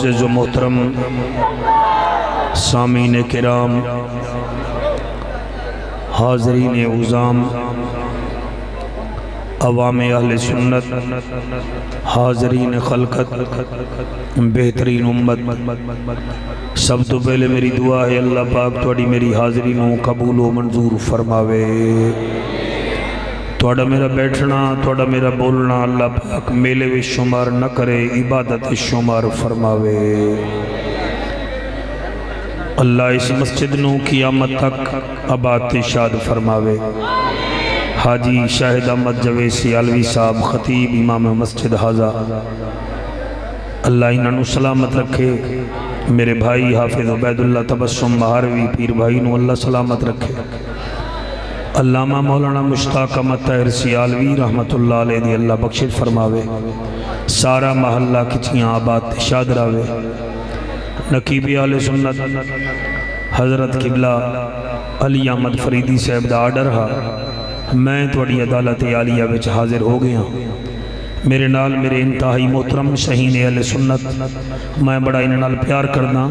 Moz मोहतरम सामीन कराम हाजरीन उज़ाम अवाम अहल सुन्नत हाजरीन खलकत बेहतरीन उम्मत सब तो पहले मेरी दुआ है अल्लाह पाक थोड़ी मेरी हाजरी ਨੂੰ कबूल मंजूर फरमावे थोड़ा मेरा बैठना, थोड़ा मेरा बोलना, अल्लाह पाक मेले में शुमार न करे, इबादत शुमार फरमावे। अल्लाह इस मस्जिद ਨੂੰ क़ियामत तक आबाद शाद फरमावे। हाजी शाहिद अहमद जवेद सियालवी साहब, खतीब इमाम मस्जिद हाजा। अल्लाह इन्हों सलामत रखे। मेरे भाई हाफिज उबैदुल्ला तबस्सुम, महारवी पीर भाई अल्लाह सलामत रखे। अल्लामा मौलाना मुश्ताक अहमद तहर सियालवी दी अल्लाह बख्शिश फरमावे। सारा महल्ला खिचियाँ आबाद शाद रावे। नकीबी आल सुन्नत, हज़रत किबला अली अहमद फरीदी साहब का आर्डर हा। मैं थोड़ी अदालत आलिया में हाजिर हो गया। मेरे नाल मेरे इंतहाई मोहतरम शहीन अल सुन्नत, मैं बड़ा इन्होंने प्यार करना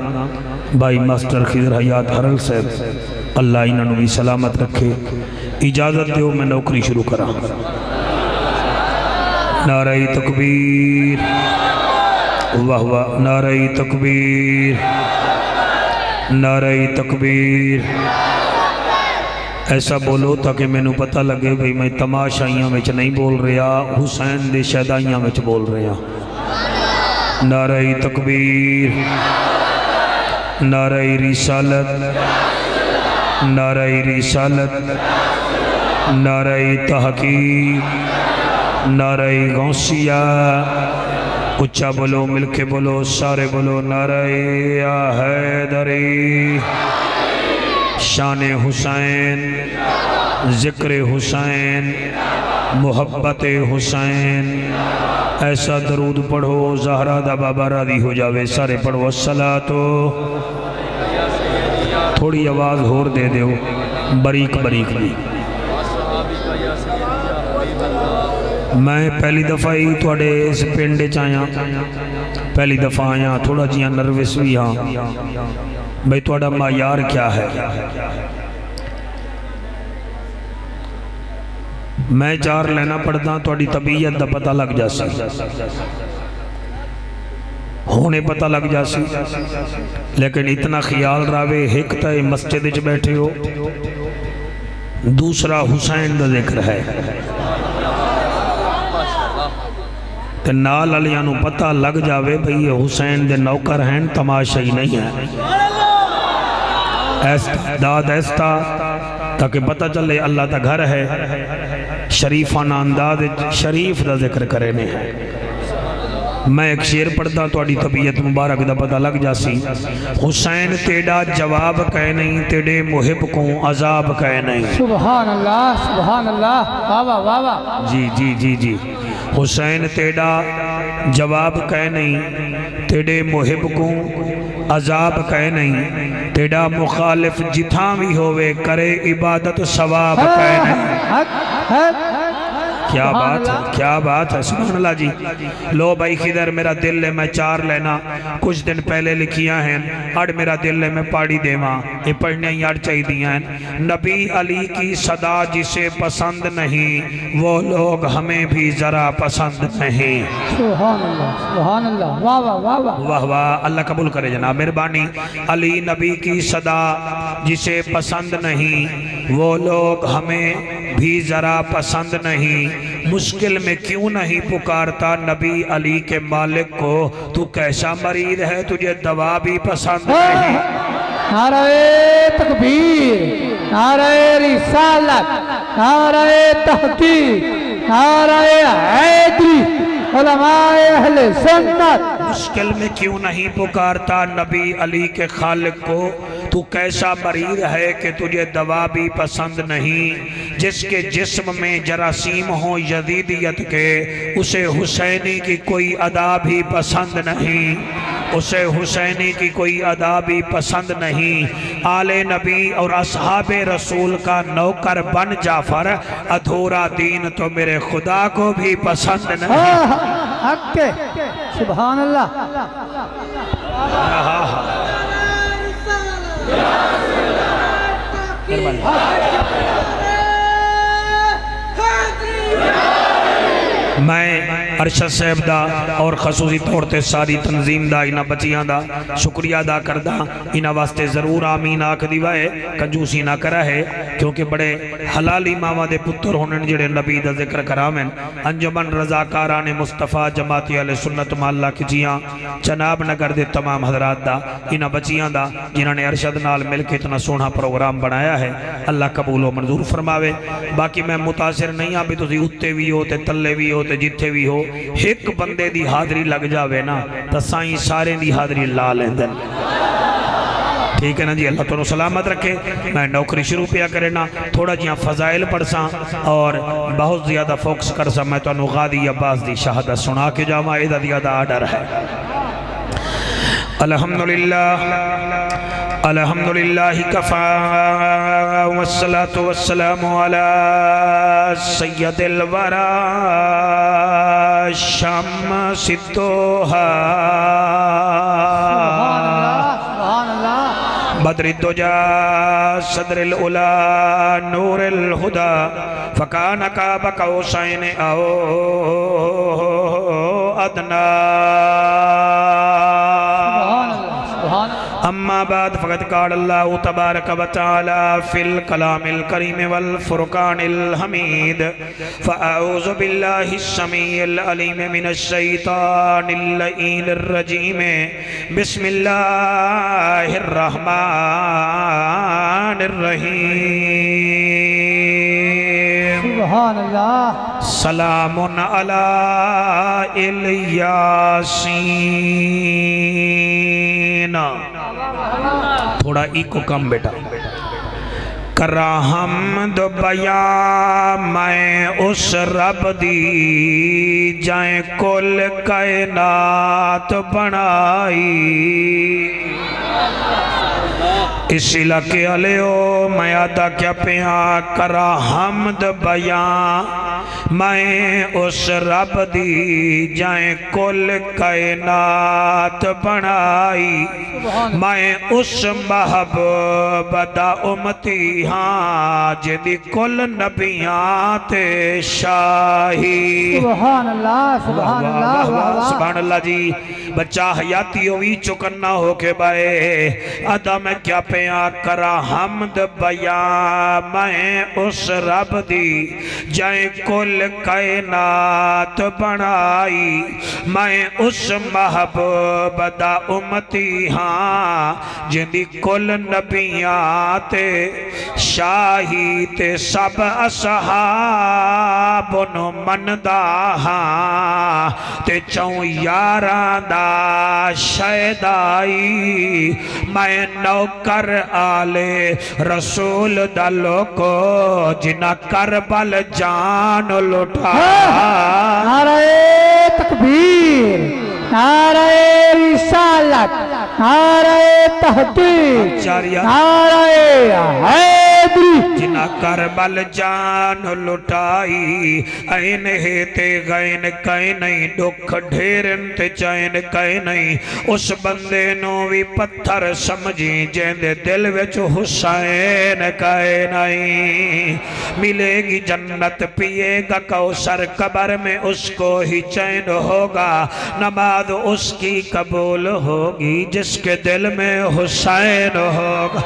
भाई मास्टर खिजर हयात हरल साहब अल्लाह इन्हों भी सलामत रखे। इजाज़त दो मैं नौकरी शुरू करा। नाराई तकबीर। वाह वाह, नाराई तकबीर। नाराई तकबीर। ऐसा बोलो ताकि मैनू पता लगे भाई मैं तमाशाइया नहीं बोल रहा, हुसैन दे शैदाइया बोल रहा। नाराई तकबीर। नाराई रिसालत। नाराई रिसालत नाराई तहकीक नाराई गौसिया। उच्चा बोलो मिलके बोलो, सारे बोलो नाराई हैदरी। शान हुसैन, ज़िक्र हुसैन, मोहब्बत हुसैन। ऐसा दरूद पढ़ो, जहरा दा बाबा रादी हो जावे, सारे पढ़ो असला तो थोड़ी आवाज़ होर दे दो बरीक बरीक। भी मैं पहली दफ़ा ही थोड़े इस पिंड च आया। पहली दफ़ा आया, थोड़ा जिहा नर्वस भी हाँ भाई थोड़ा मायार क्या है? मैं चार लेना पढ़ता थोड़ी तबीयत का पता लग जासी होने पता लग जासी। लेकिन इतना ख्याल रहे एक तो मस्जिद च बैठे हो, दूसरा हुसैन का ज़िक्र है। ते नाल वालिया पता लग जावे भाई ये हुसैन के नौकर हैं, तमाशा ही नहीं है। दाद ऐसा ताकि पता चले अल्लाह का घर है, शरीफाना अंदाज शरीफ का ज़िक्र करे ने। मैं एक शेर पढ़ता थोड़ी तबीयत मुबारक का पता लग जासी। हुसैन तेरा जवाब कह नहीं तेरे मुहिब को अजाब कह नहीं। सुभान अल्लाह सुभान अल्लाह वाह वाह वाह वाह। जी जी जी जी। हुसैन तेरा जवाब कह नहीं तेरे मुहिब को अजाब कह नहीं। तेरा मुखालिफ जिथा भी होवे करे इबादत सवाब कह नहीं। हक हक क्या बात है क्या बात है सुबह अल्लाह जी। लो भाई किधर मेरा दिल है मैं चार लेना। कुछ दिन पहले लिखिया हैं अड़ मेरा दिल है मैं पाड़ी देवा। ये पढ़ने ही अड़ चाहिए हैं। नबी अली की सदा जिसे पसंद नहीं वो लोग हमें भी ज़रा पसंद नहीं। वाह वाह अल्लाह कबूल करे जनाब मेहरबानी। अली नबी की सदा जिसे पसंद नहीं वो लोग हमें भी ज़रा पसंद नहीं। मुश्किल में क्यों नहीं पुकारता नबी अली के मालिक को? तू कैसा मरीज़ है? तुझे दवा भी पसंद नहीं। नारे तकबीर नारे रिसालत नारे तहकीक नारे हैदरी सुन्नत। मुश्किल में क्यों नहीं पुकारता नबी अली के खालिक को? तू कैसा मरीज़ है कि तुझे दवा भी पसंद नहीं? जिसके जिस्म में जरासीम हो यदीदियत के, उसे हुसैनी की कोई अदा भी पसंद नहीं। उसे हुसैनी की कोई अदा भी पसंद नहीं। आले नबी और असहाब रसूल का नौकर बन जाफ़र, अधूरा दीन तो मेरे खुदा को भी पसंद नहीं। हक के सुबहान अल्लाह मैं अरशद साहब का और खसूसी तौर पर सारी तंजीम दा, इन्हां बच्चियाँ दा शुक्रिया अदा करदा। इन्हां वास्ते ज़रूर आमीन आख दी वाए कंजूसी ना करा है, क्योंकि बड़े हलाली मावा के पुत्र होने जेड़े नबी का ज़िक्र करावन अंजमन रजाकारा ने मुस्तफ़ा जमाती अल सुन्नत माला खिचियाँ चनाब नगर के तमाम हजरात का इन्हां बच्चियाँ का जिन्होंने अरशद नाल मिल के इतना सोहना प्रोग्राम बनाया है। अल्लाह कबूल मंजूर फरमावे। बाकी मैं मुतासिर नहीं हाँ भी तुम उत्ते भी हो ते तले भी हो ते जिथे भी हो एक बंदे की हाजरी लग जाए ना तो साई सारे की हाजरी ला लेंदे ठीक है ना जी अल्लाह तुम सलामत रखे मैं नौकरी शुरू पिया करे ना थोड़ा जहाँ फजाइल पढ़सा और बहुत ज़्यादा फोकस कर सा मैं तुम्हें गादी अब्बास की शहादत सुना के जावा यदा ज़्यादा आर्डर है अल्हम्दुलिल्लाह अल्हम्दुलिल्लाह कफ़ा वस्सलातु वस्सलामु अला सय्यदिल वरा शम्सिद्दोहा सुबहान अल्लाह सुबहान अल्लाह बद्र दुजा सदरिल उला नूरिल हुदा फकान का बकौसैन आओ अदना सुबहान अल्लाह अम्मा बाद फ़कत क़ाल अल्लाह तबारक व तआला फ़िल कलामिल करीम वल फ़ुरक़ानिल हमीद फ़अऊज़ु बिल्लाहिस समीइल अलीम मिनश शैतानिर लईनिर रजीम बिस्मिल्लाहिर रहमानिर रहीम सुबहान अल्लाह सलामुन अला इल यासीन थोड़ा इको कम बेटा। करा हम बया मैं उस रब दी, जाए कुल कैनात बनाई। इस इलाके वाले ओ मैं आदा क्या पिया करा हमद बया। मैं उस रब दी जाए कुल कायनात बनाई। मैं उस महबूब दा उमती हाँ जिदी कुल नबियाँ ते शाही। सुबहान अल्लाह सुबहान अल्लाह सुभान अल्लाह जी बच्चा हयाती होवी चुकन्ना हो के बाए। अदा मैं क्या पिया करा हमद बया मैं उस रब दी जय कुल कायनात बनाई मैं उस महबूब दा उमती हाँ जिंदी कुल नबियाँ ते शाही ते सब असहाब मनदा हाँ ते चौं यारां दा शैदाई मैं नौकर आले रसूल दा लोको जिना कर बल जान लुटा। नाराए तकबीर। रिसालत नाराए तहदीर आचार्य। नाराए हैदरी। जिना करबल जान लुटाई ऐन हे ते गैन कै नहीं दुख ढेरन ते चैन कै नहीं उस बंदे नु भी पत्थर समझी जेंदे दिल विच हुसैन कै नहीं मिलेगी जन्नत पिएगा कौसर कबर में उसको ही चैन होगा नमाज़ उसकी कबूल होगी जिसके दिल में हुसैन होगा।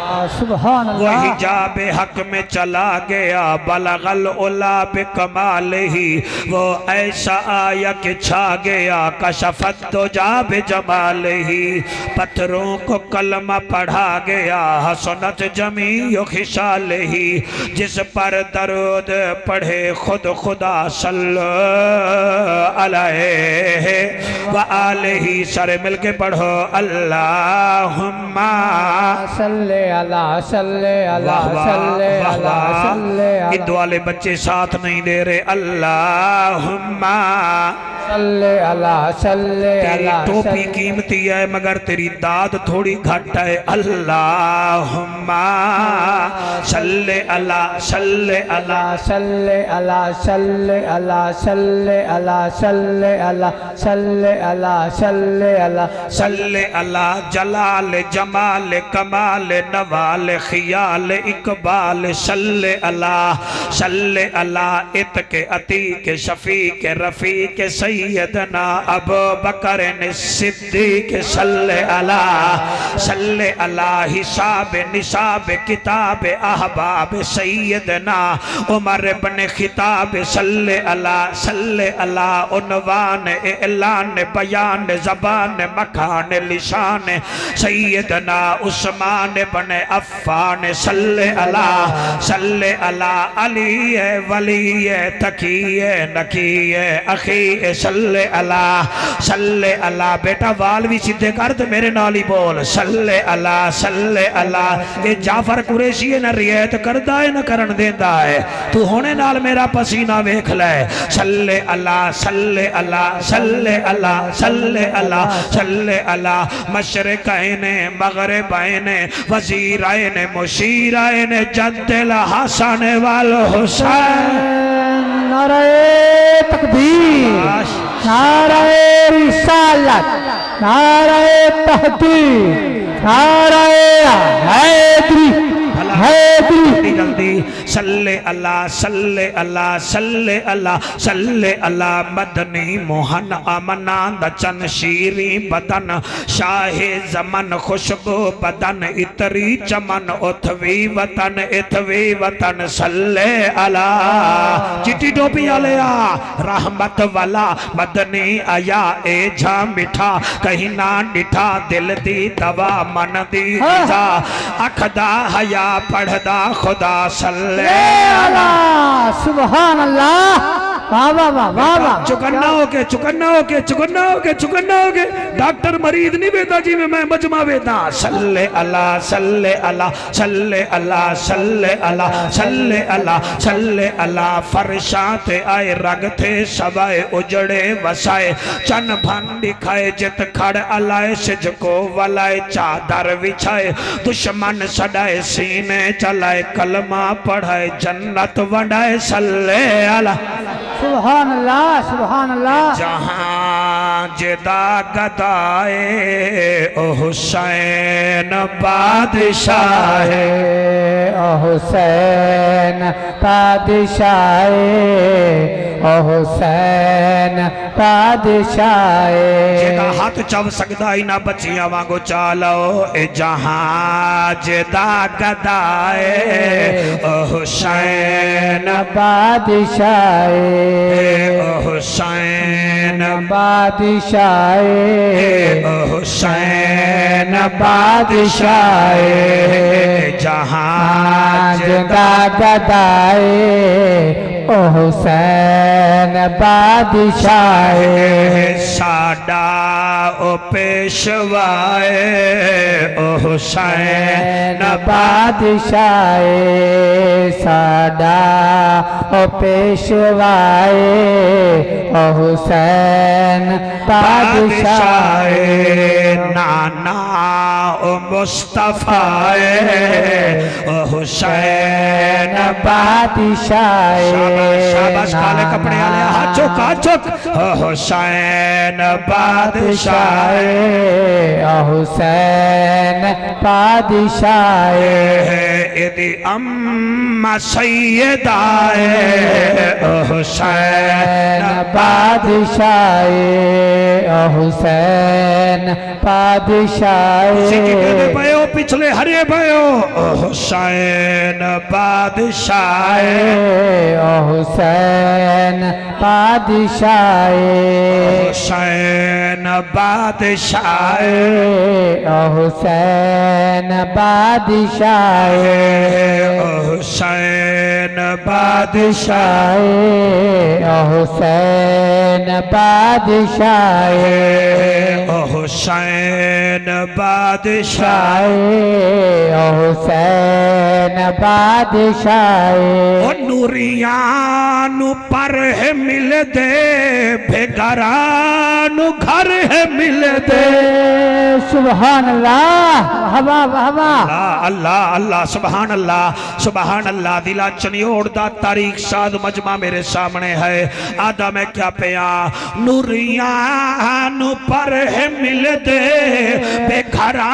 वही जाबे हक में चला गया बलगल उला पे कमाल ही। वो ऐसा आया कि छा गया कशफत तो जाबे जमाल ही। पत्थरों को कलमा पढ़ा गया हसनत जमी यो खिसाल ही। जिस पर दरूद पढ़े खुद खुदा सल्लो अलैहि आलिहि सर मिल के पढ़ो। अल्लाह सल्ले अला सल्ले अला सल्ले अला सल्ले ईद वाले बच्चे साथ नहीं दे रहे। अल्लाह सल्ले अला सल्ले अला टोपी कीमती है मगर तेरी दाद थोड़ी घट है। अल्लाह सल्ले अला सल्ले अला। सल्ले अला सल्ले अला सल्ले अला सल्ले अला सल्ले अला। शल्ले अला शल्ले अला जलाल, जमाल, कमाल, नवाल, खियाल, इकबाल, शल्ले अला शल्ले अला इत के अति के शफी सैदना अब बकर सिद्धि के अला शल्ले अला हिसाब निशाब किताब, अहबाब सैदना उमर बन खिताब, शल्ले अला शल्ले अला उनवान एलान बया बयान जबान मकान लिशान, सैयदना उस्मान बन अफ़ान, सल्ले अला सल्ले अला अली है वली है तकी है नकी है अखी है सल्ले अला सल्ले अला। बेटा, वाल भी सीधे कर ते मेरे नाल ही बोल। सल्ले अला सल्ले अला। ये जाफ़र कुरैशी है ना, रियायत करदा है ना, करन देंदा है? तू होने नाल मेरा पसीना वेख ले। सल्ले अला सल्ले अला सल्ले अला, सल्ले सल्ले अला सल्ले अला मशरे कहने मगरे बहने मशरकैन मगरबैन वजीरैन ने जद्दल हसन वाल हुसैन। नारे तकबीर नारे रिसालत नारे तहदी नारे हैदरी। हैदरी जल्दी जल्दी। सल्ले अल्लाह सल्ले अल्लाह सल्ले अल्लाह सल्ले अल्लाह। मदनी मोहन अमना दचन शीरी बदन। शाहे जमन खुशबू बदन। इतरी चमन उथवी वतन इथवी वतन। सल्ले अल्लाह। चिट्टी टोपी वाले रहमत वाला। मदनी आया ए झा मिठा। कहीं ना डिठा दिल दी दवा मन दी अखदा हया पढ़दा खुदा सल्ले। अला सुभान अल्लाह। वाह वाह वाह वाह वाह। चुकन्ना हो के चुकन्ना चुकन्ना हो के चुकन्ना डॉक्टर मरीज़ नहीं वेदा जी, में मैं मजमा वेदा सल्ले अल्लाह सल्ले अल्लाह सल्ले अल्लाह सल्ले अल्लाह सल्ले अल्लाह सल्ले अल्लाह। फरशा ते आए, रग थे सवाए, उजड़े वसाए। चन भन दिखाए, जित खड़ अलाए, सिज को वलाए, चादर बिछाए दुश्मन सडाए, सीने चलाए, कलमा पढ़ाए, जन्नत वडाए। सल्ले अल्लाह। सुभान अल्लाह सुभान अल्लाह जहाँ जदा गदाए ओ हुसैन बादशाह ओ हुसैन पादिशाह ओ हुसैन पादिशाह जेदा हथ चव सकदा ही ना बच्चियाँ वांगू चालो ए जहाँ जदा गदाए ओ हुसैन बादिशाह हुसैन। बादशाह। हुसैन बादशाह। जहाँ जदा गदाए ओ हुसैन बादशाह। साडा ओ पेशवाए ओ हुसैन बादशाह। साडा ओ पेशवाए ओ हुसैन बादशाह। नाना ओ मुस्तफाए ओ हुसैन बादशाह। शाबाश काले कपड़े वाले हाथ चुक हाथ चुक। हुसैन बादशाह। ओ हुसैन बादशाह। इदी अम्मा सैयदाए ओ हुसैन बादशाह ओ हुसैन बादशाह। भयो पिछले हरे भयो ओ हुसैन बादशाह। हुसैन बादशाह। हुसैन बादशाह। हुसैन बादशाह। हुसैन बादशाह। हुसैन बादशाह। हुसैन बादशाह। हुसैन बादशाह। नूरियाँ नु पर है मिल दे बेघरा नु घर है मिल दे। सुभान अल्लाह हवा हवा। अल्लाह अल्लाह सुबहान अल्लाह सुबहान अल्लाह दिला चनियोड़ दा तारीख साद मजमा मेरे सामने है। आदा मैं क्या पिया? नूरियाँ नु पर है मिल दे बेघरा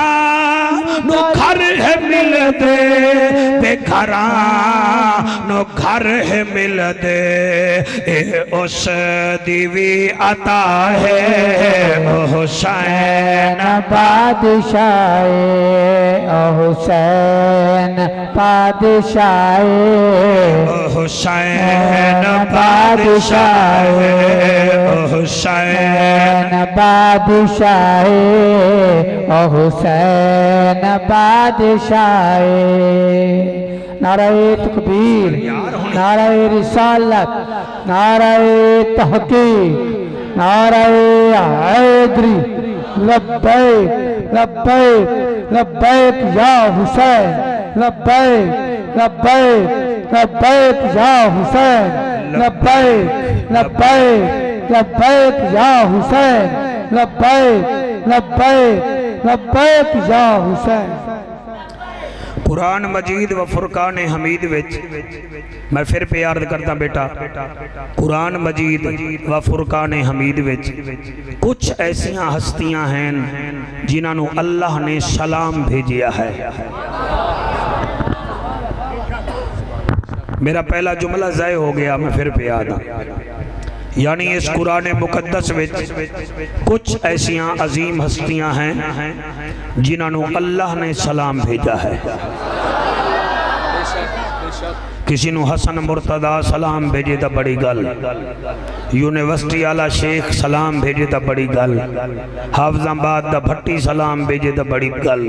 नु घर है मिल दे बेघरा घर है मिल दे ए उस दीवी अता है। हुसैन बादशाह हुसैन बादशाह। हुसैन बादशाह हुसैन बादशाह हुसैन बादशाह। नाराय तकबीर नाराय रिसालत नाराय तहकीक नाराय हैदरी लब्बैक लब्बैक लब्बैक या हुसैन, लब्बैक लब्बैक लब्बैक या हुसैन, लब्बैक लब्बैक लब्बैक या हुसैन, लब्बैक लब्बैक लब्बैक या हुसैन। कुरान मजीद व फुरकान हमीद विच। मैं फिर पे अर्ज़ करता बेटा। कुरान मजीद व फुरकान हमीद विच। कुछ ऐसिया हस्तियाँ हैं जिन्होंने अल्लाह ने सलाम भेजिया है। मेरा पहला जुमला जय हो गया, मैं फिर पे याद यानी इस कुरान मुकदस में कुछ ऐसिया अजीम हस्तियाँ हैं जिन्होंने अल्लाह ने सलाम भेजा है। किसी हसन मुर्तदा सलाम भेजे तो बड़ी गल। यूनिवर्सिटी आला शेख सलाम भेजे तो बड़ी गल। हाफजाबाद का भट्टी सलाम भेजे तो बड़ी गल।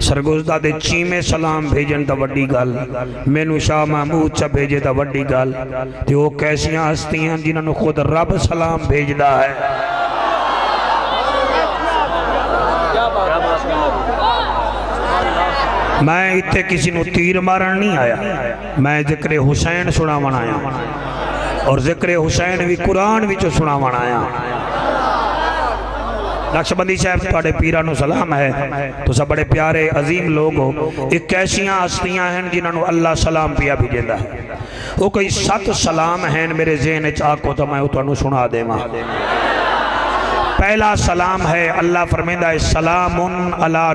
सरगुजदा के चीमे सलाम भेजन तो वही गल। मैनू शाह महमूद च भेजे तो वही गल। तो कैसिया हस्तियाँ जिन्होंने खुद रब सलाम भेजता है। मैं इतने किसी ਨੂੰ तीर मारन नहीं आया। मैं ज़िक्र हुसैन सुनावन आया। और ज़िक्र हुसैन भी कुरान सुनावन आया। नक्शबंदी साहब थोड़े पीर सलाम है। तो सब बड़े प्यारे, अजीम लोग हो। एक ऐसिया हस्तियाँ हैं जिन्होंने अल्लाह सलाम पिया भी देता है। वो कोई सत सलाम हैं मेरे जेहन च आको तो मैं सुना देवा। पहला सलाम है, अल्लाह फरमेंदा है सलाम अला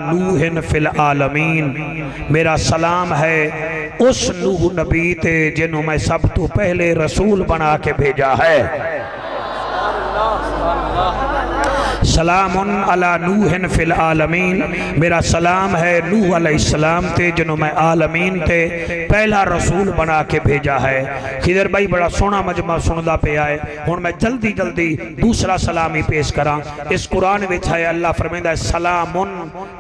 फिल आलमीन। मेरा सलाम है उस नूह नबी ते जिन्हों मैं सब तो पहले रसूल बना के भेजा है। सलाम अला नूहन फिल आलमीन। मेरा सलाम है नूह अलैहिस्सलाम ते, जिन्हों मैं आलमीन ते पहला रसूल बना के भेजा है। खिदर भाई, बड़ा सोहना मजमा सुनता पिया है। हूँ मैं जल्दी जल्दी दूसरा सलाम ही पेश करा। इस कुरान है, अल्लाह फरमेंदा सलाम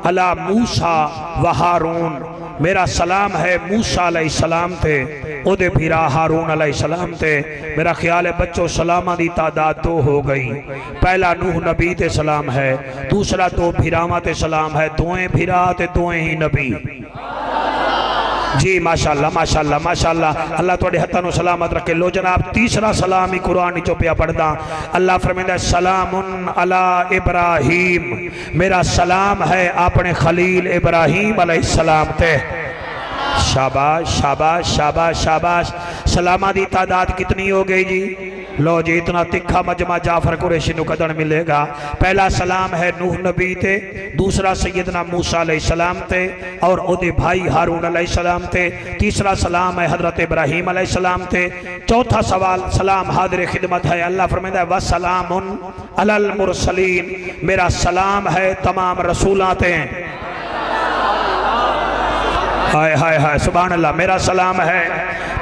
अला मूसा व हारून। मेरा सलाम है मूसा अलैहिस्सलाम ते, ओदे भीरा हारून अलैहिस्सलाम ते। मेरा ख्याल है बच्चों, सलामा की तादाद दो हो गई। पहला नूह नबी ते सलाम है, दूसरा दो भीरावा ते सलाम है, दोए भीरा ते दोए ही नबी। जी, माशाल्लाह माशाल्लाह माशाल्लाह। अल्लाह थोड़े हथा सलामत रखे। लो जनाब, तीसरा सलाम ही कुरान चो पिया पढ़दा। अल्लाह फरमांदा सलाम अला इब्राहिम। मेरा सलाम है अपने खलील इब्राहिम अलैहिस्सलाम ते। शाबाश शाबाश शाबाश शाबाश। सलामा की तादाद कितनी हो गई जी? लो जी, इतना तिखा मजमा जाफ़र कुरैशी कदन मिलेगा। पहला सलाम है नूह नबी ते, दूसरा सैयदना मूसा सलाम ते, और ओदे भाई हारून सलाम ते, तीसरा सलाम है हज़रत इब्राहिम सलाम ते, चौथा सवाल, सलाम हाजिर खिदमत है, अल्लाह फरमाता है वसलाम अलल मुरसलीन, मेरा सलाम है तमाम रसूलां ते। हाय हाय हाय सुबह अल्लाह, मेरा सलाम है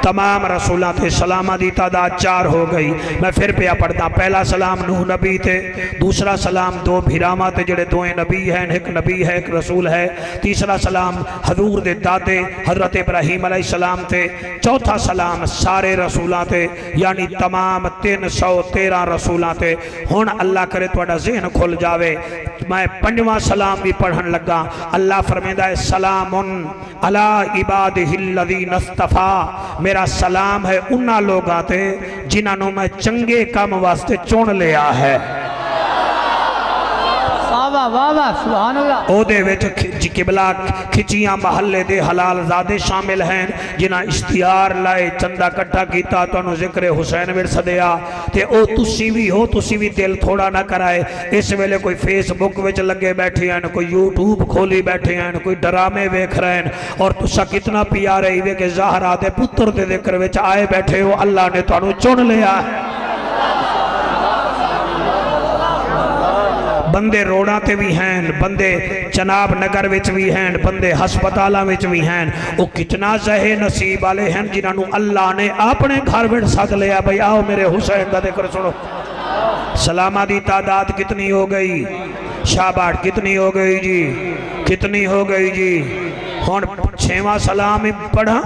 तमाम रसूलों थे सलामा की तादाद चार हो गई। मैं फिर पिया पढ़ता। पहला सलाम नूह नबी थे, दूसरा सलाम दो भिरावा थे, जेडे नबी हैं, एक नबी है, एक रसूल है। तीसरा सलाम हजूर दे दादे हज़रत इब्राहिम सलाम थे। चौथा सलाम सारे रसूलों थे, यानी तमाम तीन सौ तेरह रसूलों थे। हूँ अल्लाह करे थोड़ा जहन खुल जाए मैं पंजवा सलाम भी पढ़न लगा अल्लाह फरमेंदा है सलाम अला इबाद नस्तफा। मेरा सलाम है उन्होंने लोगों से जिन्होंने मैं चंगे काम वास्ते चुन लिया है। वाह वाह वाह सुभान अल्लाह ਉਹਦੇ ਵਿੱਚ ਖਿ- ਕਿਬਲਾ ਖਿਚੀਆਂ ਮਹੱਲੇ ਦੇ ਹਲਾਲ ਜ਼ਾਦੇ ਸ਼ਾਮਿਲ ਹਨ ਜਿਨ੍ਹਾਂ ਇਸ਼ਤਿਹਾਰ ਲਾਏ ਚੰਦਾ ਇਕੱਠਾ ਕੀਤਾ ਤੁਹਾਨੂੰ ਜ਼ਿਕਰ ਹੁਸੈਨ ਵਿਰ ਸਦਿਆ ਤੇ ਉਹ ਤੁਸੀਂ ਵੀ ਹੋ ਤੁਸੀਂ ਵੀ ਦਿਲ ਥੋੜਾ ਨਾ ਕਰਾਏ ਇਸ ਵੇਲੇ ਕੋਈ ਫੇਸਬੁੱਕ ਵਿੱਚ ਲੱਗੇ ਬੈਠੇ ਹਨ ਕੋਈ YouTube ਖੋਲੀ ਬੈਠੇ ਹਨ ਕੋਈ ਡਰਾਮੇ ਵੇਖ ਰਹੇ ਹਨ ਔਰ ਤੁਸੀਂ ਕਿਤਨਾ ਪਿਆਰੇ ਹੀ ਵੇ ਕਿ ਜ਼ਾਹਰਾ ਦੇ ਪੁੱਤਰ ਦੇ ਜ਼ਿਕਰ ਵਿੱਚ ਆਏ ਬੈਠੇ ਹੋ ਅੱਲਾ ਨੇ ਤੁਹਾਨੂੰ ਚੁਣ ਲਿਆ ਹੈ बंदे रोडा ते भी हैं, बंदे चनाब नगर विच भी हैं, बंदे हस्पताल में भी हैं। वो कितना जहे नसीब वाले हैं जिन्होंने अल्लाह ने अपने घर में सद लिया। भाई आओ मेरे हुसैन का ज़िक्र सुनो। सलामा की तादाद कितनी हो गई? शाबाट कितनी हो गई जी? कितनी हो गई जी? हूँ छेवा सलाम पढ़ा।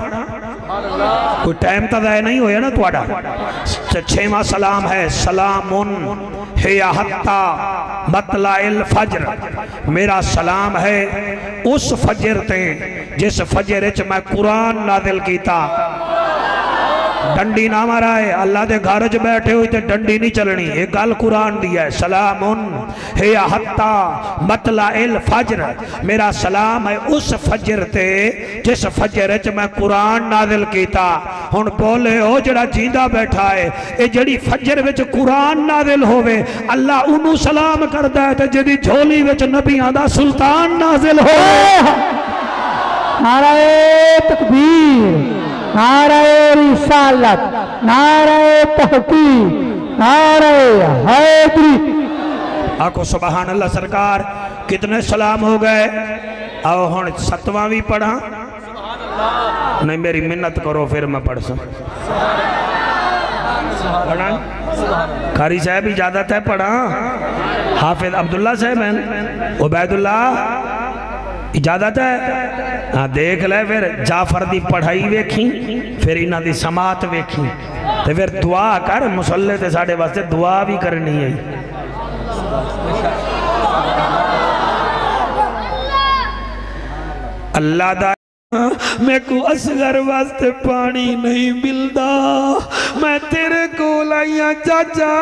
कोई टाइम तो तय नहीं होया ना थोड़ा छेवा सलाम है, सलामुन हिया हत्ता मतलाइल फजर। मेरा सलाम है उस फजर ते जिस फजर च मैं कुरान नादिल कीता। डंडी ना मारा है अल्लाह के घर च बैठे हुए तो डंडी नहीं चलनी। ये गल कुरान दी है, सलामुन, हे हत्ता, मतला इल फजर। मेरा सलाम है उस फजर ते, जिस फजर च मैं कुरान नादिल कीता। हुन बोले, ओ जड़ा जींदा बैठा है ये जड़ी फजर विच कुरान नादिल होवे, अल्लाह उन्हों सलाम करता है, ते जदी झोली विच नबियाँ दा सुल्तान नाजिल होवे। नाराए तकबीर। नाराए रिसालत नाराए तहकीक नाराए हैदरी। आखो सुबहान अल्लाह सरकार, कितने सलाम हो गए? आओ हूँ सतवां भी पढ़ा। नहीं, मेरी मिन्नत करो, फिर मैं पढ़ सक पढ़ा कारी साहब इजाज़त है पढ़ा। हाफिज अब्दुल्ला साहब हैं। उबैदुल्ला इजाज़त है? हाँ देख ले फिर, जाफ़र की पढ़ाई वेखी, फिर इन्हों की समात वेखी। तो फिर दुआ कर मुसले तो साढ़े वास्ते दुआ भी करनी है। अल्लाह दा मैं को असगर वास्ते पानी नहीं मिलता मैं तेरे को आईया, चाचा।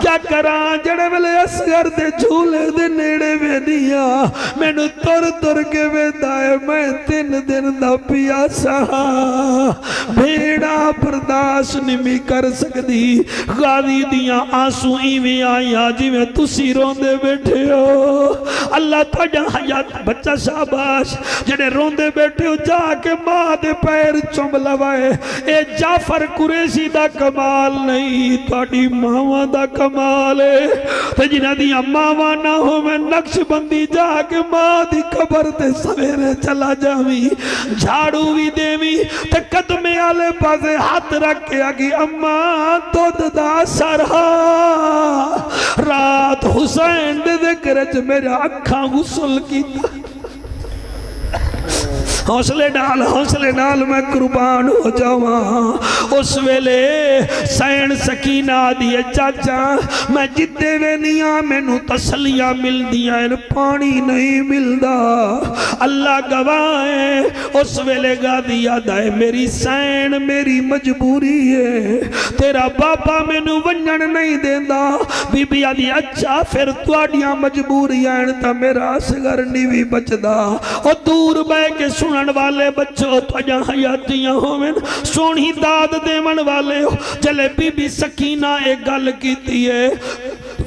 क्या करा जड़े वेले असगर दे झूले दे नेड़े वेनिया मैनू तुर तुर के वेंदा है मैं तीन दिन दा पियासा। भेड़ा बर्दाश्त नहीं कर सकती गादी दियाँ आँसू इवें आईया, जिवें तुसी रोंदे बैठे हो। अल्लाह तुझा हयात बच्चा शाबाश। जेड़े रोंदे बैठे हो जाके माँ दे पैर चुम लवाए। ए जाफ़र कुरेशी दा कमाल नहीं थोड़ी मावा दा कमाल है ते जिन्हां मावा ना होवे नक्शबंदी जाके माँ दी कबर ते सवेरे चला जावी झाड़ू भी देवी ते कदमे आले पासे हाथ रख के आगी अम्मा दुध दा सरहा रात हुसैन दे ज़िक्र च मेरा अखा गुसल कीता हौसले डाल हौसले डाल मैं कुर्बान हो जावा। उस वेले सैन सकीना दी चाचा, मैं जिते जिद्दे वेनिया मैनू तसलियाँ मिलदियाँ इन पानी नहीं मिलदा। अल्लाह गवाए, उस वेले गादी याद आए, मेरी सैन मेरी मजबूरी है। तेरा बाबा मैनू वंजन नहीं देंदा। बीबी आदि अच्छा फिर तुआडियाँ मजबूरियाँ मेरा असगर नहीं भी बचता ओ दूर बह के सुन सुनन वाले बच्चो तुझा हयातियाँ होवन सोनी दाद देवन वाले हो जले बीबी सकीना एक गल है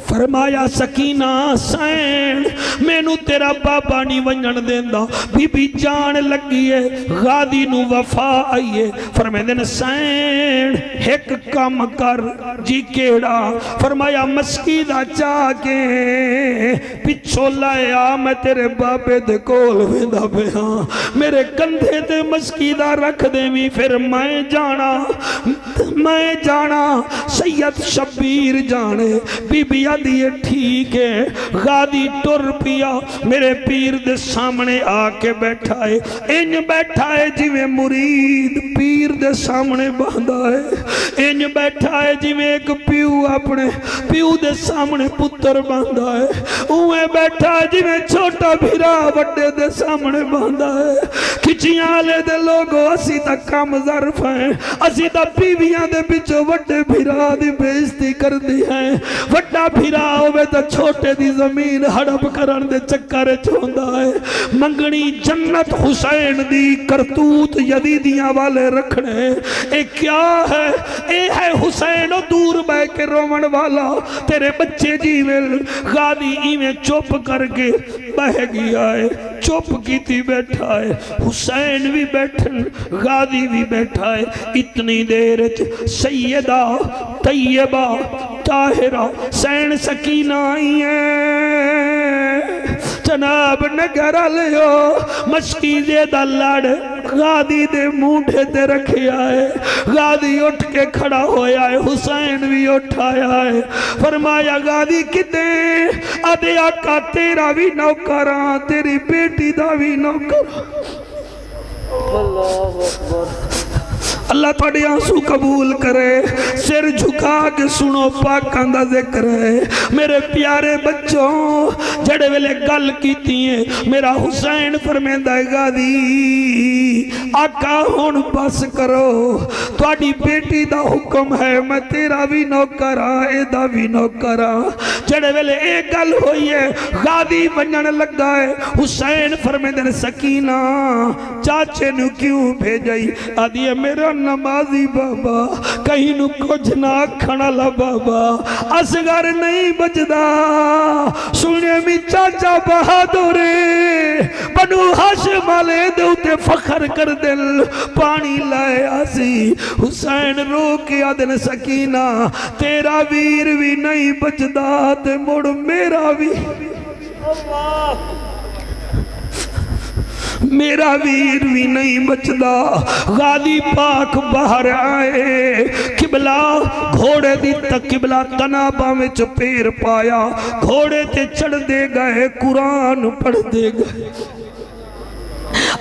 फरमाया, सकीना सैन, मैनू तेरा बाबा नहीं वंजन देंदा। बीबी जान लगी है, गादी नु वफा आई है फरमाते ने, सैन, एक काम कर, जी केड़ा? फरमाया, मस्की दा जाके पिछो लाया मैं तेरे बाबे दे कोल वेंदा पिया। मेरे कंधे ते मस्की दा रख देवी, फिर मैं जाना मैं जाना, सैयद शबीर जाने। बीबी दिए ठीक है। गादी तुर पिया। मेरे पीर दे सामने आके बैठा है। इंज बैठा है जिमें मुरीद पीर दे सामने बहदा है। इंज बैठा है जिमें एक प्यू अपने प्यू दे सामने पुत्र बहदा है। उवे बैठा है जिमें छोटा भीरा बड़े दे सामने बहदा है। खिचिया वाले दे लोग, असी तक कम जरफ है। असी तो बीवियाँ के पिछो वे भीरा की बेइज्जती कर दी है। वड्डा भी हीरा होवे तो छोटे दी ज़मीन हड़प करन दे चक्कर च होंदा है। मंगणी जन्नत हुसैन दी करतूत यदीदियाँ वाले रखने। ए क्या है? ए है हुसैन दूर बह के रोवन वाला। तेरे बच्चे जीवे गादी इवें चुप करके बह गया है। चुप कीती बैठा है। हुसैन भी बैठन, गादी भी बैठा है। इतनी देर सैयदा तैयबा ताहिरा, सैन सकीना आई है। जनाब नगर लियो मस्कीजे दा लड़, गादी दे मूंढे ते रखिया है गादी उठ के खड़ा होया है, हुसैन भी उठाया है। फरमाया, गादी किते? अदे आका तेरा भी नौकर तेरी बेटी दा भी नौकर अल्लाह अल्लाह थोड़े आँसू कबूल करे। सिर झुका के सुनो, पाक ज़िक्र है। मेरे प्यारे बच्चों, जड़े वेले गल की मेरा हुसैन फरमेंदा गादी, आका हुन बस करो। थोड़ी बेटी का हुक्म है, मैं तेरा भी नौकर हाँ एदा भी नौकर हाँ जड़े वेले ये गल हुई है, गादी वज़न लगा है, हुसैन फरमेंदन सकीना, चाचे नु क्यों भेजाई? आदि मेरा नमाजी बाबा, कहीं नु कुछ ना आखण वाला बाबा। असगर नहीं बचदा। सुने मी चाचा बहादुर बनु हाशिम वाले दे फखर कर दिल। पानी लाया सी हुसैन रो के आदन सकीना। तेरा वीर भी नहीं बचदा, ते मुड़ मेरा भी। मेरा वीर भी नहीं बचता। गादी पाक बाहर आए। किबला घोड़े दी तक किबला तनाबा में पेर पाया। घोड़े ते चढ़ते गए, कुरान दे गए।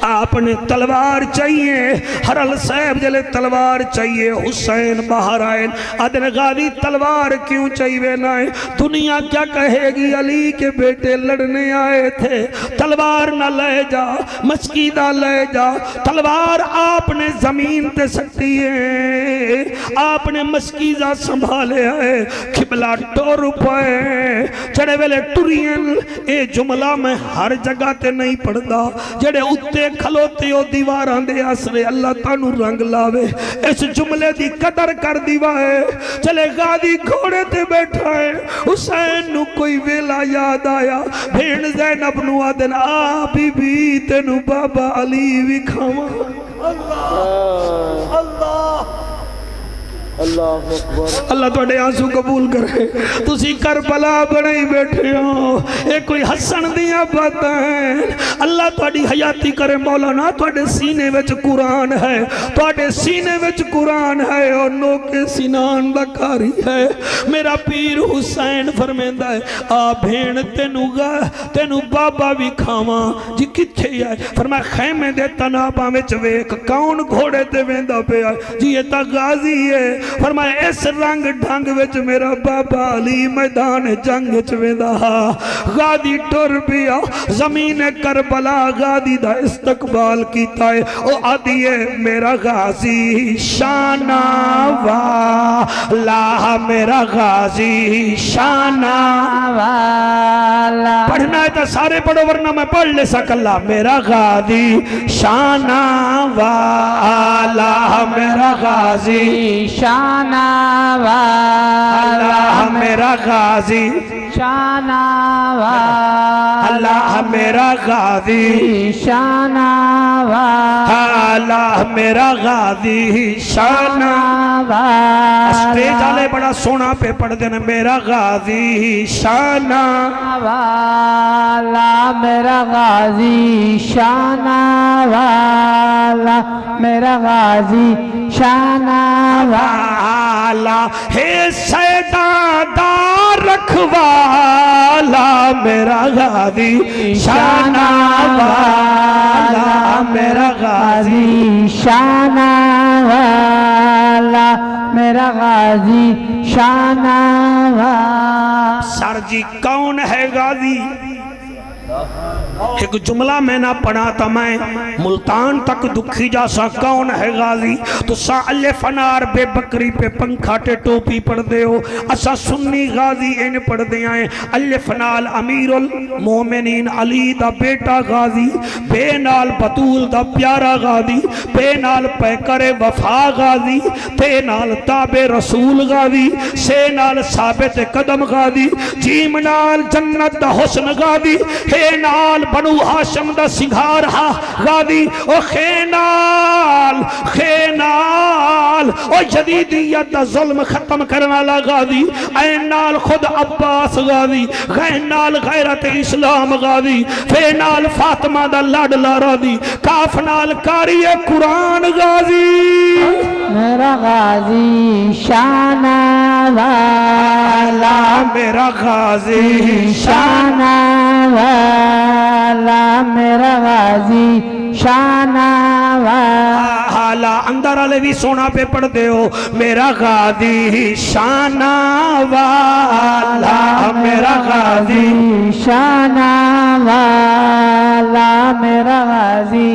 आपने तलवार चाहिए, हरल साहब जले तलवार चाहिए, हुसैन बाहर आए अदन गादी तलवार क्यों चाहिए ना दुनिया क्या कहेगी अली के बेटे लड़ने आए थे? तलवार न ले जा, मस्कीदा ले जा, तलवार आपने ज़मीन पे सकती है, आपने मस्कीदा संभाले है, खिबला टोर पाए, चढ़े वेले टुरियन, ए जुमला मैं हर जगह ते नहीं पढ़ता जेड़े उत्ते खलोते हो दीवार दे आसरे अल्लाह तानू रंग लावे इस जुमले की कदर कर दीवाए चले गादी घोड़े ते बैठा है हुसैन नु कोई वेला याद आया भेण जैनब नु आदन आ बीबी तेनु बाबा अली विखावा अल्लाह थोड़े आँसू कबूल करे। तुसी करबला बनाई बैठे हो। ये कोई हसन दिया बातें हैं। अल्लाह थोड़ी हयाती करे, मौलाना थोड़े सीने विच कुरान है। थोड़े सीने विच कुरान है, और नोके सिनान दा कारी है मेरा पीर हुसैन फरमेंदा है, आ भेण तेनू तेनू बाबा भी खावा। जी किथे है फरमा खैमे दे तनाबा विच वेख, कौन घोड़े ते वेंदा पिया? जी, ये ता गाजी है। फरमाया, इस रंग ढंग विच मेरा बाबा अली मैदान जंग च वेंदा गादी टुर पिया, ज़मीन करबला गादी दा इस्तकबाल कीता है। ओ आदि है मेरा गाजी शाना वाला मेरा गाजी शाना वाला पढ़ना है तो सारे पढ़ो, वरना मैं पढ़ ले सकला। मेरा गाजी शाना वाला मेरा गाजी शाना वाला। अल्लाह मेरा गाजी। शानावा अल्लाह मेरा गाजी। शानावा अल्लाह मेरा गाजी। शाना स्टेज वाले बड़ा सोना पे पढ़ते ने मेरा गाजी। शाना वाला मेरा गाजी। शाना वाला मेरा गाजी। शाना वाला हे सैदादा रखवाला मेरा गादी शाना वाला मेरा गादी गाजी। शाना वाला मेरा गाजी शाना वाला। सर जी कौन है गाजी? एक जुमला मैं ना पढ़ा था मैं। मुल्तान तक दुखी जा सा कौन है गाजी? तो सा अल्ले फनार बे बकरी पे पंखा टे टोपी पढ़ दे हो। असा सुन्नी गाजी इन पढ़ दे आए। अल्ले फनाल अमीरुल मोमिनीन अली दा बेटा गाजी। बेनाल बतूल दा प्यारा गाजी। बेनाल पैकरे वफा गाजी। ते नाल ताबे रसूल गाजी। से नाल साबित कदम गाजी। जीम नाल जन्नत दा हुस्न गाजी। हे नाल बनू हाशम दा सिंगार हा। गादी ओ खे नाल खे नाल ओ जदीदियत दा जुल्म खत्म करने वाला गादी ऐ नाल खुद अब्बास गादी गै नाल गैरत इस्लाम गादी फे नाल फातिमा दा लाडला रादी काफ नाल कारी कुरान गाजी मेरा गाजी शाना वाला। मेरा गाजी शाना वाला। मेरा गाजी शाना वाला अंदर वाले भी सोना पे पढ़ते हो। मेरा गादी शाना वाला मेरा गादी शाना वाला मेरा गाजी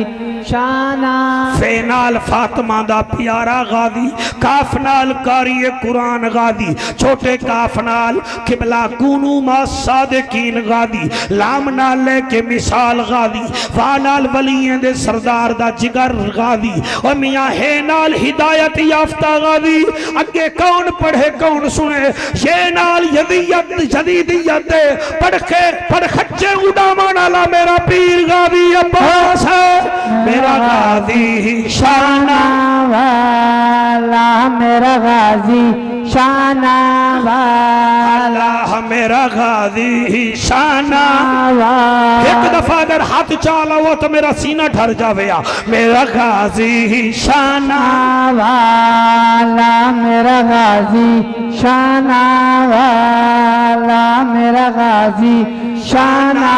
शाना फेनाल फातिमा दा प्यारा गादी काफ नाल कारी कुरान गादी छोटे काफ नाल किबला कूनू मा सादिकीन गादी लाम नाल लेके मिसाल गादी वा नाल वलियें दे सरदार दा जिगर गादी और मियाँ है नाल हिदायत याफ्ता गादी अगे कौन पढ़े कौन सुने ये नाल यदीयत जदीदियत दे पढ़ के पढ़ खच्चे उड़ावन वाला मेरा पीर गादी अब्बास है। मेरा गादी शाना वाला मेरा गाजी शाना वाला मेरा गादी शाना वाला एक दफ़ा अगर हाथ चाला वो तो मेरा सीना ठर जावे। मेरा गाजी शाना वाला मेरा गाजी शाना वाला मेरा गाजी शाना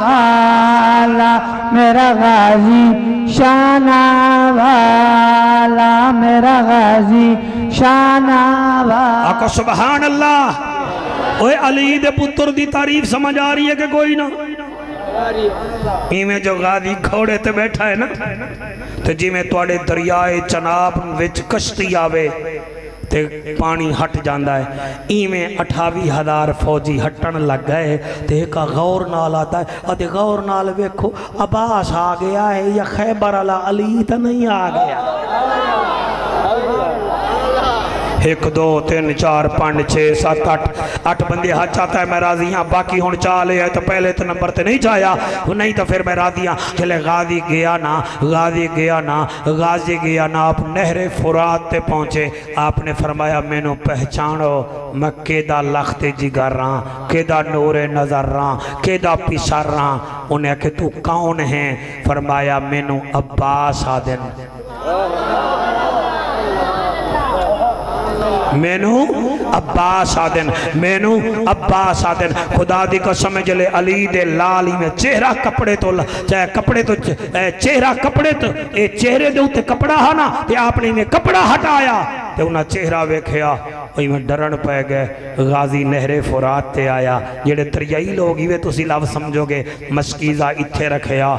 वाला मेरा गाजी शाना वाला मेरा गाजी शाना सुबहान अल्लाह ओए अली दे पुत्र दी तारीफ़ समझ आ रही है कि कोई ना? इवें जो गादी घोड़े ते बैठा है ना तो दरियाए चनाब कश्ती आवे ਤੇ ਪਾਣੀ ਹਟ ਜਾਂਦਾ ਹੈ ਇਵੇਂ 28000 ਫੌਜੀ ਹਟਣ ਲੱਗ ਗਏ ਤੇ ਇੱਕ ਗੌਰ ਨਾਲ ਆਤਾ ਹੈ ਅਤੇ ਗੌਰ ਨਾਲ ਵੇਖੋ ਅਬਾਸ ਆ ਗਿਆ ਹੈ ਜਾਂ ਖੈਬਰ ਵਾਲਾ ਅਲੀ ਤਾਂ ਨਹੀਂ ਆ ਗਿਆ एक, दो, तीन, चार, पाँच छः सात अठ अठ बंदे हाथ चाहता है, मैं राज़ी हाँ बाकी हूँ चाल है तो पहले तो नंबर ते नहीं जाया। नहीं तो फिर मैं राज़ी हाँ चले गाजी गया ना, गाजी गया ना, गाजी गया ना, आप नहरे फुरात ते पहुँचे। आपने फरमाया, मैनू पहचानो, मैं केदा लखते जिगर रहा केदा नूरे नज़र रहा केदा पिसर रहा उन्हें कि तू कौन है? फरमाया, मैनू अब्बास आदिन। मैनू अब्बास आदन, मैनू अब्बास आदन। खुदा दी कसम जले अली दे लाल में चेहरा कपड़े तो चाहे कपड़े तो चेहरा कपड़े तो ए, चेहरे दे उत्ते कपड़ा हा ना, ते आपने ने कपड़ा हटाया, ते उन्हें चेहरा वेख्या में डरन पै गए, गाजी नहरे फुरात ते आया। जेड़े दरियाई लोग इवे तुसी लव समझोगे, मस्कीजा इत्थे रखया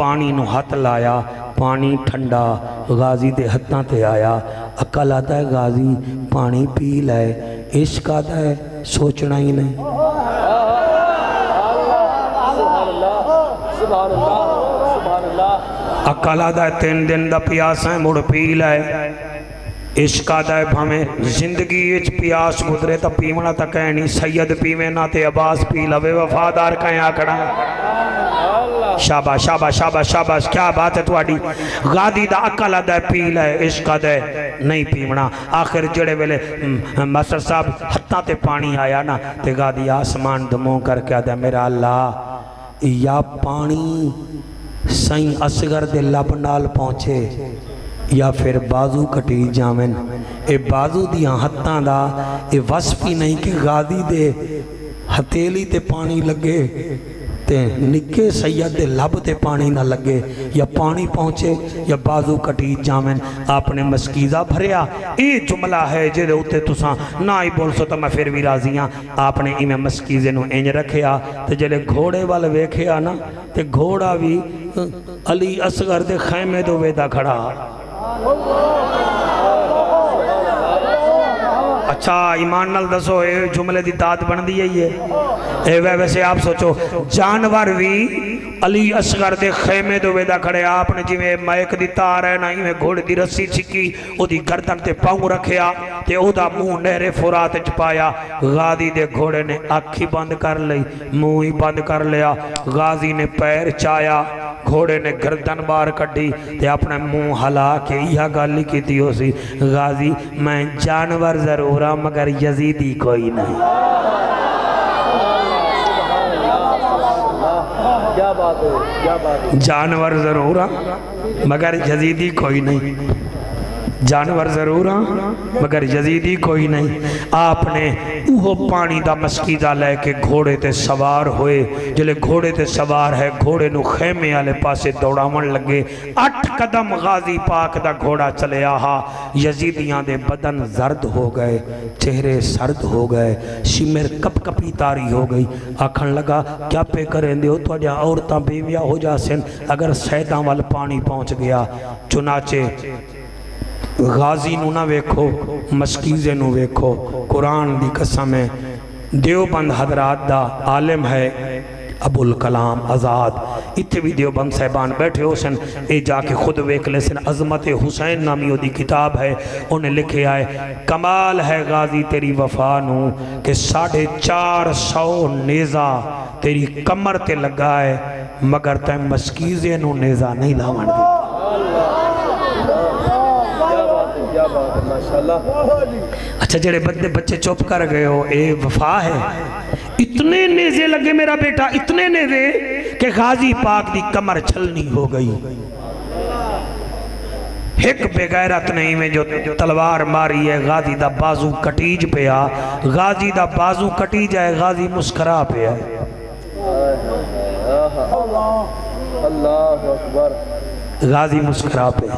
पानी हथ लाया, पानी ठंडा गाजी के हत्थां ते आया। अकल आता है, गाजी, पानी पी लै, इश्क आता है, सोचना ही नहीं। अकल आता है, तीन दिन का प्यास है, मुड़ पी लै। इश्का दा भावें ज़िंदगी प्यास गुजरे तो पीवना तो कह नहीं सैयद पीवे ना ते अब्बास पी लवे, वफादार कहें आखना शाबाश शाबाश शाबाश शाबाश। क्या बात है तुम्हारी गादी दा अकल अदा पी लै, इश्क अदा नहीं पीवना। आखिर जेड़े वेले मास्टर साहब हत्था ते पानी आया ना, ते गादी आसमान दमो करके आदा मेरा अल्लाह, या पानी सही असगर दे लब नाल पहुँचे, या फिर बाजू कटी जावन। ये बाजू दियाँ हत्थां दा ये वसफ ही नहीं कि गादी दे हथेली ते पानी लगे ते निके सैयद दे लब ते पानी ना लगे, या पानी पहुँचे, या बाजू कटी जावन आपने मस्कीजा भरिया। ये जुमला है जेदे उत्ते तुसा ना ही बोल सो तो मैं फिर भी राज़ी हाँ। आपने इवें मस्कीजे इंज रखिया तो जेले घोड़े वाल वेखिया ना तो घोड़ा भी अली असगर दे खैमे तो वेदा खड़ा। अच्छा ईमान नाल दसो ये जुमले की दात बनती है ये। ए, वै, वैसे आप सोचो, जानवर भी अली असगर दे खेमे तो वेदा खड़े, आपने जिमें मैक दी तार है ना, इवें घोड़े दी रस्सी छिकी ओदी गर्दन ते पाँव रखिया ते मुँह नहरे फुरात च पाया। गादी के घोड़े ने अख बंद कर ली मुँह ही बंद कर लिया। गाजी ने पैर चाया। घोड़े ने गर्दन बार कड्डी ते अपने मुँह हला के यह गल की उसी गाजी मैं जानवर ज़रूर हाँ मगर यजीदी कोई नहीं। क्या बात है क्या बात जानवर ज़रूर हाँ मगर यजीदी कोई नहीं। जानवर ज़रूर हाँ मगर यजीदी कोई नहीं। आपने उहो पानी का मस्कीदा लैके घोड़े ते सवार होए, ज़िले घोड़े ते सवार है, घोड़े नु खेमे वाले पासे दौड़ावन लगे। अठ कदम गाजी पाक दा घोड़ा चले आहा। यजीदियाँ दे बदन जर्द हो गए, चेहरे सर्द हो गए, शिमर कप कपी तारी हो गई। आखन लगा, क्या पे करें दो थोड़िया औरतां बेविया हो जासन, अगर सैदा वाल पानी पहुँच गया। चुनाचे गाजी ना वेखो मस्कीजे वेखो, कुरान की कसम है। देवबंद हजरात का आलिम है, अबुल कलाम आज़ाद। इतने भी देवबंद साहबान बैठे हो सन ये जाके खुद वेख ले सन, अजमत हुसैन नामी ओरी किताब है, उन्हें लिखे आए, कमाल है गाजी तेरी वफा नू, के साढ़े चार सौ नेजा तेरी कमर ते लगा है, मगर तैं मस्कीजे नेजा नहीं लावन दी अच्छा जेड़े बंदे बच्चे चुप कर गए हो ये वफा है। इतने नेजे लगे मेरा बेटा इतने नेजे कि गाजी पाक दी कमर छलनी हो गई। एक बेगैरत नहीं में जो तलवार मारी है गाजी दा बाजू कटीज पिया। गाजी दा बाजू कटी जाए गाजी मुस्करा पिया। अल्लाह अकबर। गाजी मुस्करा पिया।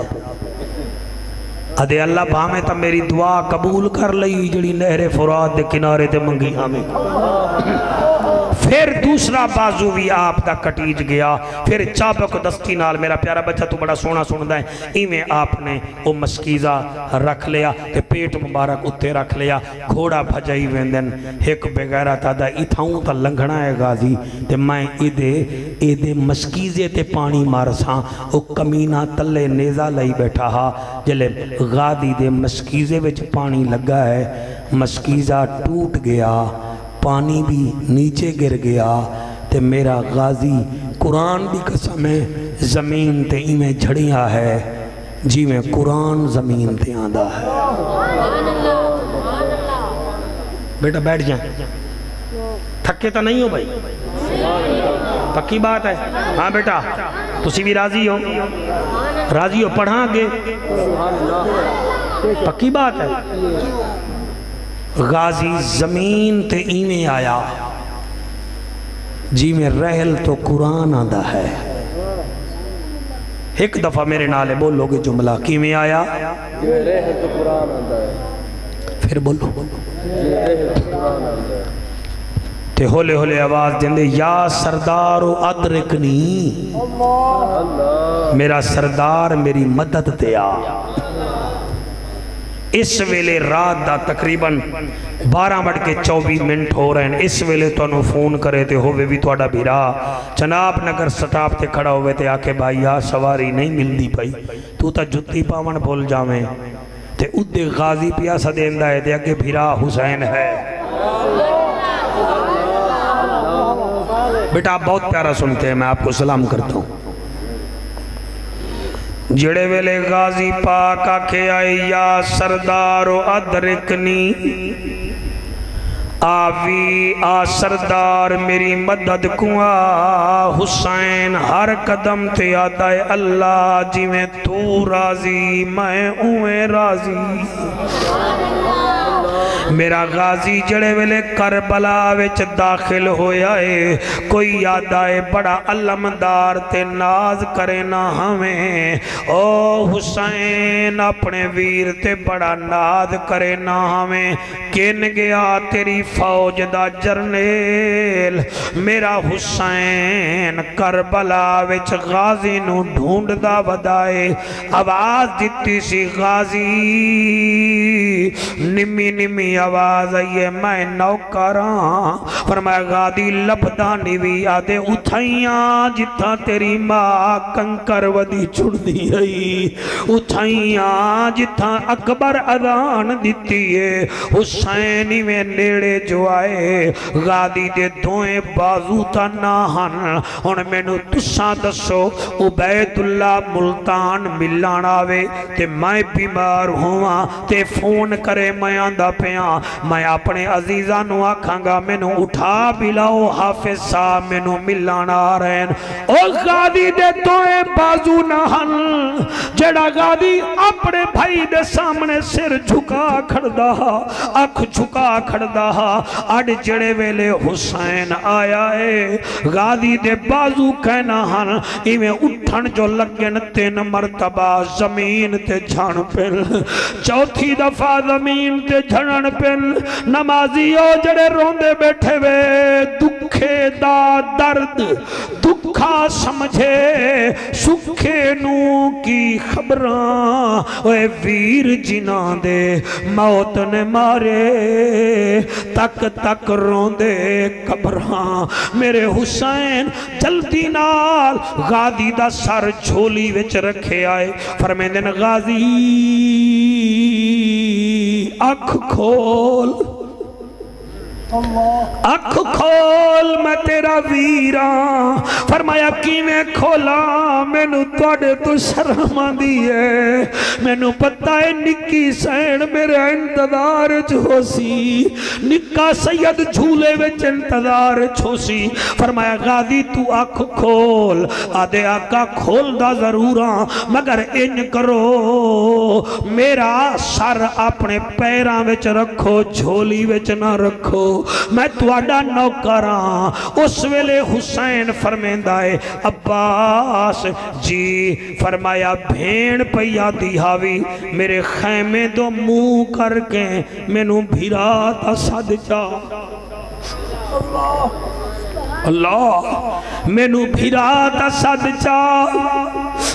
अदे अल्लाह भावे तो मेरी दुआ कबूल कर ली जी नहरे फुरात के किनारे ते मंगी हमें फिर दूसरा बाजू भी आपका कटीज गया। फिर चाबक दस्ती नाल, मेरा प्यारा बच्चा, तू बड़ा सोहना सुनदा है। इवें आपने वो मस्कीजा रख लिया ते पेट मुबारक उत्ते रख लिया। घोड़ा भजाई वेंदन। एक बगैरा तादा इथाऊं ता लंघना है गाजी। ते मैं इदे इदे मस्कीजे ते पानी मारसा। ओ कमीना तले नेजा लई बैठा हा जले गादी दे मस्कीजे विच पानी लगा है। मस्कीजा टूट गया। पानी भी नीचे गिर गया तो मेरा गाजी कुरान की कसम है, ज़मीन ते इवें झड़िया है जिमें कुरान ज़मीन ते आंदा है। बेटा बैठ जाए थके तो नहीं हो भाई? पक्की बात है। हाँ बेटा तुम भी राज़ी हो? राज़ी हो, पढ़ा अगे पक्की बात है। गाजी ज़मीन ते इवें आया। जी में रहल तो कुरान आंदा है। एक दफ़ा मेरे नाले बोलोगे जुमला किवें आया? फिर बोलो। ते होले होले आवाज़ देंदे, या सरदार अदरकनी मेरा सरदार मेरी मदद ते आ इस वेले रात का तकरीबन बारह बज के चौबी मिनट हो रहे हैं। इस वेले तो फ़ोन करे तो होवे भी थोड़ा भीरा। चनाब नगर स्टाप से खड़ा होवे तो आके भाई, आ सवारी नहीं मिलती पाई तू तो जुत्ती पावन भुल जावे। तो उदे गाजी पिया सदेंदा है तो अगे भीरा हुसैन है। बेटा आप बहुत प्यारा सुनते हैं, मैं आपको सलाम करता हूँ। जड़े वेले गाजी पाक आखे या सरदारो अदरिकनी आवी आ सरदार मेरी मदद कुआ हुसैन हर कदम ते आता है अल्लाह जिमें तू राज़ी मैं उवें राज़ी मेरा गाजी जड़े वेले करबला विच दाखिल होया है। कोई याद आए, बड़ा अलमदार ते नाज करे ना हमें। ओ हुसैन, अपने वीर ते बड़ा नाज करे ना हमें। किन गया तेरी फौज दा जरनेल? मेरा हुसैन करबला विच गाजी नु ढूंढदा वदाए आवाज़ दिती सी गाजी निमी निमी आवाज़ आई है, मैं नौकरा पर मैं गादी लभदा भी आदे उठाइया जिथा तेरी माँ कंकर वदी छुड़दी आई उठाइया जिथा अकबर अदान दिती है। हुसैन में नेड़े जो आए, गादी दे दोए बाजू ता ना हन। हुन मैनू तुसा दसो उबैदुल्ला मुल्तान मिलन आवे, ते मैं बीमार होवां, ते फ़ोन करे मैं आंदा पिया मैं अपने अजीजा आखांगा मैनू उठा पिलाओ हाफिज साहब मैनू मिलन आ रहे हैं गादी दे दोए बाजू ना हन जड़ा गादी अपने भाई दे सामने सिर झुका खड़दा अख झुका खड़दा अड जड़े वेले हुसैन आया है गादी दे बाजू कहना हन इवें उठन जो लगन तीन मरतबा ज़मीन ते झण पिल चौथी दफ़ा ज़मीन ते झड़न पिल नमाजी ओ जड़े रोंदे बैठे वे, दुखे दा दर्द, दुखा समझे, सुखे नू की खबरां, ओए वीर जिना दे मौत ने मारे, तक तक रोंदे कबरां। मेरे हुसैन जल्दी नाल गादी दा सर झोली विच रखे आए, फरमेंदे गाजी। अख खोल। अख खोल मैं तेरा वीरा। फरमाया, किवें खोला? मैनू थोड़े तो शर्म आंदी है मैनू पता है निक्की सैन मेरे इंतज़ार होसी। निक्का सैयद झूले विच इंतज़ार होसी। फरमाया, गादी, तू अख खोल। आदे आका खोलदा ज़रूर हाँ मगर इंज करो, मेरा सर अपने पैरों रखो झोली विच ना रखो मैं थोड़ा नौकर हाँ उस वेले हुसैन फरमेंदा है, अब्बास जी, फरमाया भेड़ पैया दी हावी मेरे खैमे दो मुँह करके मैनू भिरा ता सद जा। अल्लाह, मैनू भिरा ता सद चा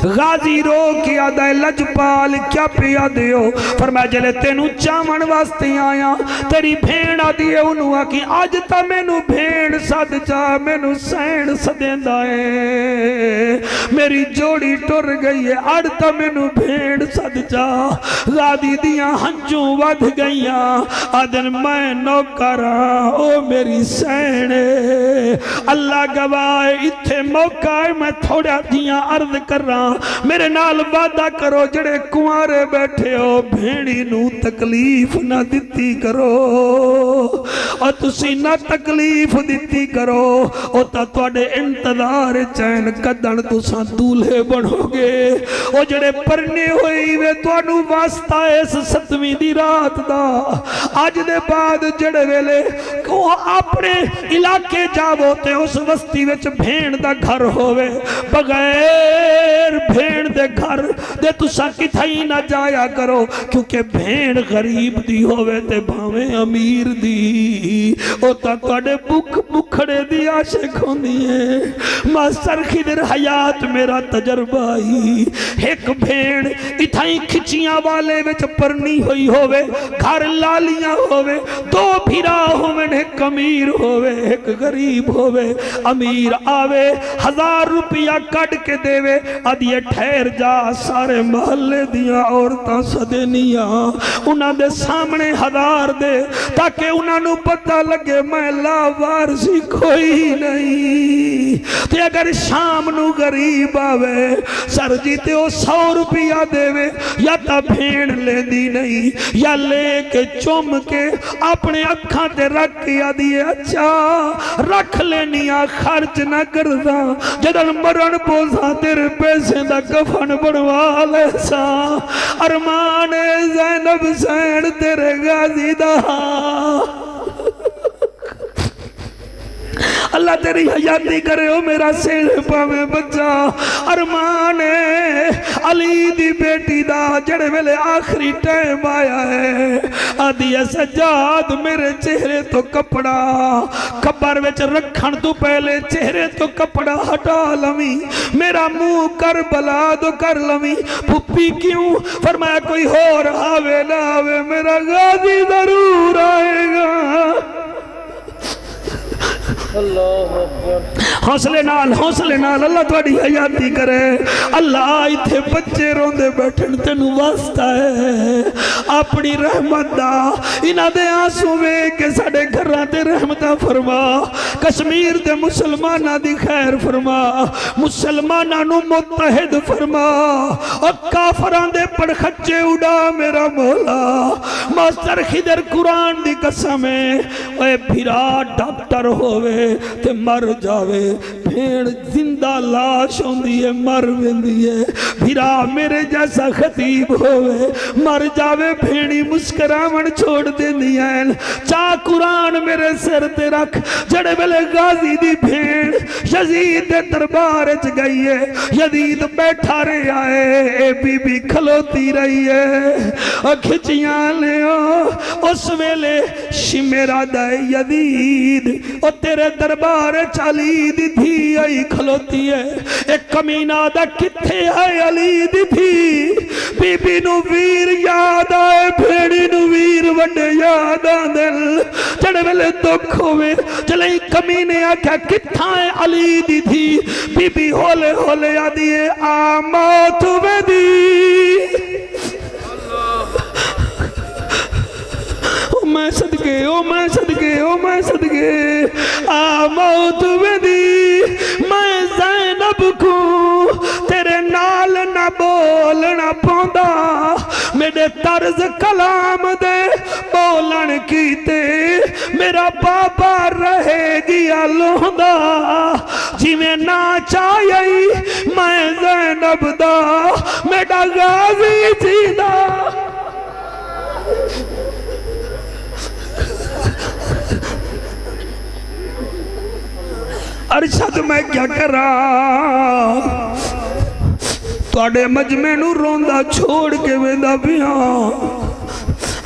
गाजी रो के आदा लजपाल क्या पिया दियो? पर मैं जले तेन चावन वास्ते आया, तेरी भेड़ आदि आखी अज तो मैनू भेड़ सद जा, मैनू सैन सदेंदा है। मेरी जोड़ी टुर गई है अड़ तो मैनू भेड़ सद जा। गादी दिया हंजू वध गई आदन मैं नौकर ओ मेरी सैन अल्लाह गवाए इथे मौका है, मैं थोड़ा जिया अर्ज़ कर मेरे नाल वादा करो जड़े कुआरे बैठे हो भेड़ी नू तकलीफ ना दिती करो और तुसी ना तकलीफ दिती करो ओ ता ਤੁਹਾਡੇ इंतजार चैन कदन तुसा दूल्हे बनोगे ओ जड़े परने होई वे ਤੁਹਾਨੂੰ ਵਾਸਤਾ ਇਸ ਸਤਵੀਂ ਦੀ ਰਾਤ ਦਾ ਅੱਜ ਦੇ ਬਾਅਦ ਜਿਹੜੇ ਵੇਲੇ ਉਹ ਆਪਣੇ ਇਲਾਕੇ ਜਾਵੋ ਤੇ ਉਸ ਬਸਤੀ ਵਿੱਚ ਭੇਣ ਦਾ ਘਰ ਹੋਵੇ ਬਗੈਰ ਭੇਣ ਦੇ ਘਰ ਦੇ ਤੁਸੀਂ ਕਿਥਾਈ ਨਾ ਜਾਇਆ ਕਰੋ ਕਿਉਂਕਿ ਭੇਣ ਗਰੀਬ ਦੀ ਹੋਵੇ ਤੇ ਭਾਵੇਂ ਅਮੀਰ ਦੀ ਉਹ ਤਾਂ ਤੁਹਾਡੇ ਭੁੱਖ ਭੁਖੜੇ ਦੀ ਆਸ਼ਿਕ ਹੁੰਦੀ ਏ ਮਾਸਟਰ ਖਿਦਰ ਹਯਾਤ ਮੇਰਾ ਤਜਰਬਾ ਹੀ ਇੱਕ ਭੇਣ ਇਥਾਈ ਖਿੱਚੀਆਂ ਵਾਲੇ ਵਿੱਚ ਪਰਨੀ ਹੋਈ ਹੋਵੇ ਘਰ ਲਾਲੀਆਂ ਹੋਵੇ ਦੋ ਫਿਰਾ ਹੋਵੇ ਇੱਕ ਅਮੀਰ ਹੋਵੇ ਇੱਕ ਗਰੀਬ ਹੋਵੇ अमीर आवे हजार रुपया कट के देवे अदिए ठहर जा, सारे महल्ले दियाँ औरतां सदेनियाँ उन्हां दे सामने हज़ार दे, ताकि उन्हां नू पता लगे मैं लावारसी कोई नहीं। ते अगर शाम गरीब आवे, सर जी, ते सौ रुपया देवे, या ता भेड़ लेंदी नहीं, या लेके चुम के अपने अखा ते रख आदि अच्छा रख लेनी खर्च ना करदा, जदन मरण पोसा तेरे पैसे दा कफन बनवा ले सा। अरमान जैनब सैन तेरे गाजी दा। अल्लाह तेरी हयाती करे, ओ मेरा सिर पावे बच्चा। अरमान है, अली दी बेटी दा, जड़े वेले आखिरी टाइम आया है। आदि सजाद मेरे चेहरे तो कपड़ा। कब्र विच रखण तो पहले चेहरे तो कपड़ा हटा लवी। मेरा मुँह कर बला दो कर लवी। पुप्पी क्यों? फरमाया, कोई होर आवे ना आवे, मेरा गाजी ज़रूर आएगा। हौसले नाल हौसले नाल, अल्लाह थोड़ी हयाती करे। अल्लाह इथे बच्चे रोंदे बैठन, तेन वास्ता है। अपनी रहमत दा इन्हां दे आँसू वेख के साडे घरां ते रहमतां फरमा। कश्मीर दे मुसलमानां दी खैर फरमा। मुसलमानां नु मुत्तहिद फरमा। और काफरां दे पड़खच्चे उड़ा मेरा मौला। मास्टर खिदर कुरान दी कसम है फिरा, डॉक्टर होवे। ते मर जावे। भेड़ ज़िंदा लाश होंदी है, मर वेंदी है। फिरा मेरे जैसा खतीब होवे। मर जावे, भेड़ी मुस्कुरावण छोड़ देंदी हैं। चा कुरान मेरे सिर ते रख। जड़े वेले गाजी दी भेड़ यजीद दरबार च गई है। यजीद बैठा रहा है, ए बीबी खलोती रही है। खिचियाँ ले उस वेले शिमेरा दे यजीद। तेरे दरबार चाली दी थी आई खलोती है एक कमीना दा किथे है अली दी थी बीबी नु वीर याद आए भेड़ी नु वीर वड्डे याद आंदे जड़े वेले दुख होवे चले कमीने आख्या किथा है अली दी थी बीबी होले होले आदी है आ मौत वेदी मैं सदके, ओ मैं सदके, ओ मैं सदके। आ, मौत वेदी, मैं जैनब को तेरे नाल ना बोलना पौंदा। मेरे तर्ज कलाम दे बोलन कीते। मेरा बाबा रहेगी लोंदा जिवें ना चाही मैं जैनब दा। मेरा गाजी जी अरशद मैं क्या करा? थोड़े मजमे रोंदा छोड़ के वेंदा पिया।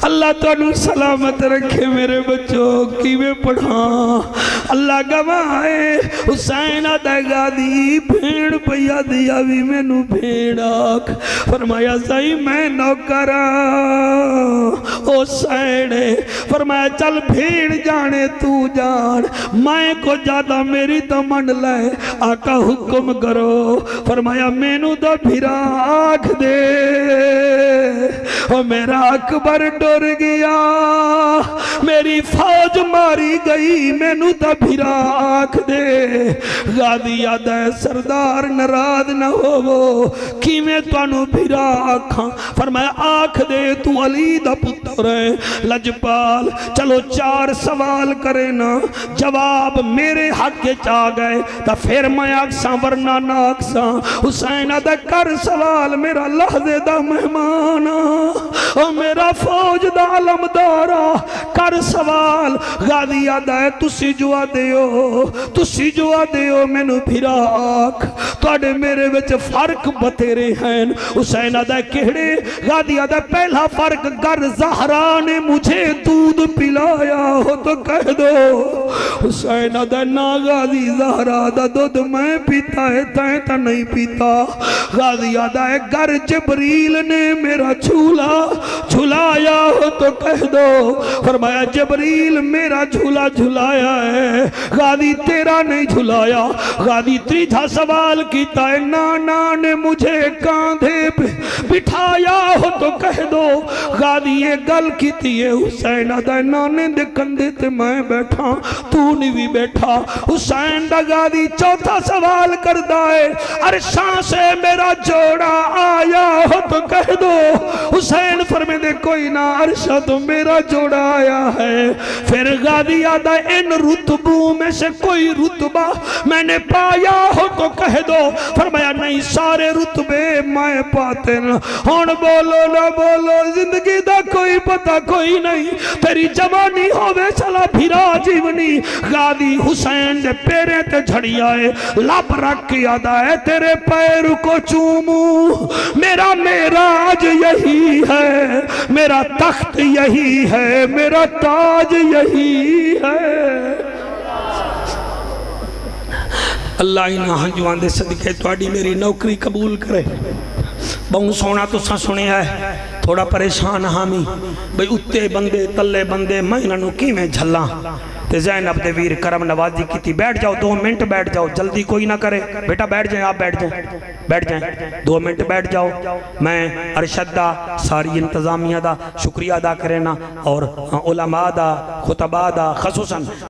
अल्लाह तू सलामत रखे मेरे बच्चों, किवें पढ़ा? अल्लाह गवाए हुसैन अदा दी भेड़ पैया दिया भी मैनू भेड़ आख फरमाया सही मैं नौकर ओ सैने फरमाया चल भेड़ जाने तू जान मैं को ज़्यादा मेरी तो मन ले आका हुक्म करो फरमाया मैनू तो फिरा आख दे ओ मेरा अकबर डर गया मेरी फौज मारी गई मैनू तो फिरा आख दे। गादी याद है, सरदार नाराज़ न होवो। किवें तुहानू फिरा आखा? फरमाया, आख दे, तू अली पुत्र है। लजपाल, चलो चार सवाल करे ना। जवाब मेरे हक च आ गए। तो फिर मैं आखसा वरना ना आखसा हुसैन अदा कर सवाल, मेरा लहजे दा मेहमान मेरा फौज दा अलमदारा कर सवाल। गादी याद है, तुसी जो मेरे फ़र्क हैं। पहला फ़र्क कर जहरा ने मुझे दूध पिलाया, हो तो कह दो। हुसैन दा, ना गादी जहरा दा दूध मैं पीता है, तै तो नहीं पीता। गादी आदा है घर जबरील ने मेरा झूला झुलाया, हो तो कह दो। फरमाया, जबरील मेरा झूला झुलाया है गादी तेरा नहीं झुलाया। गादी त्रीधा सवाल किया है, नाना ने मुझे कांधे पे बिठाया हो तो कह दो। गादी ये गल की हुसैन दा नाने दे कंधे ते मैं बैठा, तू नहीं भी बैठा। हुसैन दा गादी चौथा सवाल करता है अरशा से मेरा जोड़ा आया हो तो कह दो। हुसैन फरमे दे कोई ना, अरशा तो मेरा जोड़ा आया है। फिर गादी आदा, इन रुतबू में से कोई रुतबा मैंने पाया हो तो कह दो। फरमाया, नहीं, सारे रुतबे मैं पाते न। हुन बोलो ना बोलो, ज़िंदगी दा कोई पता कोई नहीं। तेरी जवानी होवे चला फिरा जीवनी। गादी हुसैन दे पैरे ते झड़िया है लब रख के आदा है तेरे पैर को चूमू। मेरा मेराज यही है, मेरा तख्त यही है, मेरा ताज यही है। अल्लाह इन्होंने हंजुआं दे सदके थोड़ी मेरी नौकरी कबूल करे। बहुत सोना तुसा सुनिया है, थोड़ा परेशान हाँ मी। बई उत्ते बंदे तले बंदे, मैं इन्हों किवें झल्ला? ते जैनब दे वीर करम नवाजी की बैठ जाओ, दो मिनट बैठ जाओ, जल्दी कोई ना करे। बेटा बैठ जाए, आप बैठ जाए बैठ जाए, दो मिनट बैठ जाओ। मैं अरशदा सारी इंतजामिया का शुक्रिया अदा करेना और उलमा दा, खुतबा दा, खसूसन।